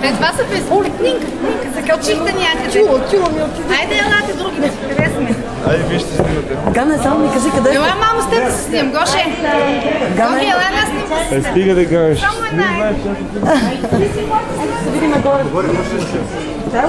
Пред това са през... Оле, Нинка, Нинка, закълчихте някъде. Чула, чула ми отиде. Айде, елате другите, къде сме? Айде, вижте снимате. Гане, само ми кажи къде сте. Ела, мамо, теб да се снимам, Гоше. Гане, Гоше, ела, нас снимка Е. Стига да ганеш. Само една. Айде, да видим горе. Горе, може ли? Да.